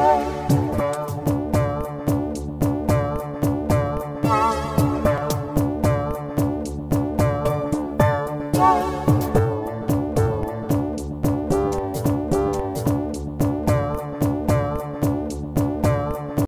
Bye.